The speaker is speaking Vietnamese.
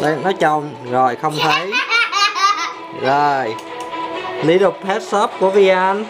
Đây, nó tròn rồi không thấy. Rồi. Little Pet Shop của Vian.